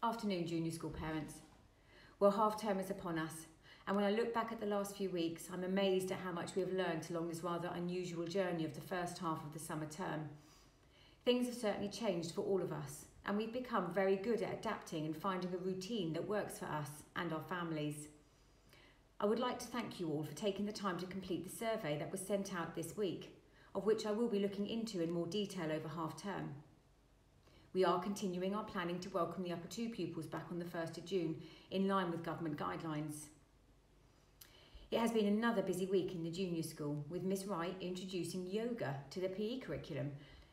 Afternoon, junior school parents. Well, half term is upon us, and when I look back at the last few weeks, I'm amazed at how much we have learnt along this rather unusual journey of the first half of the summer term. Things have certainly changed for all of us, and we've become very good at adapting and finding a routine that works for us and our families. I would like to thank you all for taking the time to complete the survey that was sent out this week, of which I will be looking into in more detail over half term. We are continuing our planning to welcome the upper two pupils back on the 1st of June in line with government guidelines. It has been another busy week in the junior school with Miss Wright introducing yoga to the PE curriculum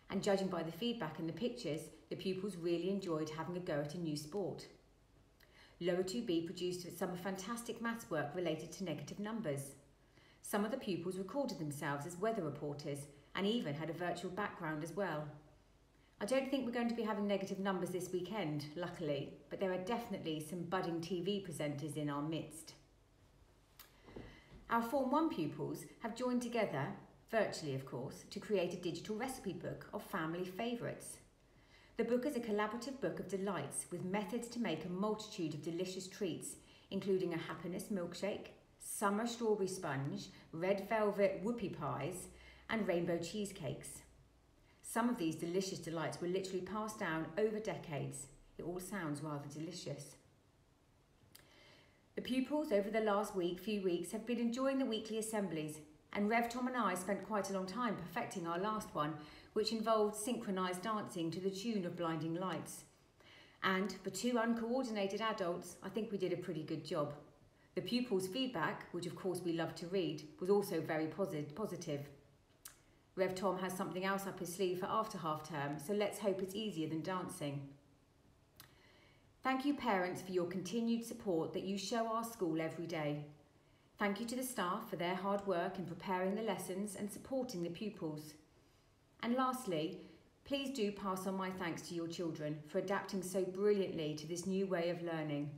and judging by the feedback and the pictures, the pupils really enjoyed having a go at a new sport. Lower 2B produced some fantastic maths work related to negative numbers. Some of the pupils recorded themselves as weather reporters and even had a virtual background as well. I don't think we're going to be having negative numbers this weekend, luckily, but there are definitely some budding TV presenters in our midst. Our Form 1 pupils have joined together, virtually of course, to create a digital recipe book of family favourites. The book is a collaborative book of delights with methods to make a multitude of delicious treats, including a happiness milkshake, summer strawberry sponge, red velvet whoopie pies, and rainbow cheesecakes. Some of these delicious delights were literally passed down over decades. It all sounds rather delicious. The pupils over the last week, few weeks, have been enjoying the weekly assemblies, and Rev Tom and I spent quite a long time perfecting our last one, which involved synchronised dancing to the tune of Blinding Lights. And for two uncoordinated adults, I think we did a pretty good job. The pupils' feedback, which of course we love to read, was also very positive. Rev Tom has something else up his sleeve for after half term, so let's hope it's easier than dancing. Thank you parents for your continued support that you show our school every day. Thank you to the staff for their hard work in preparing the lessons and supporting the pupils. And lastly, please do pass on my thanks to your children for adapting so brilliantly to this new way of learning.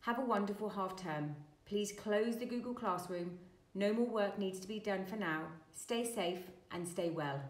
Have a wonderful half term. Please close the Google Classroom. No more work needs to be done for now. Stay safe and stay well.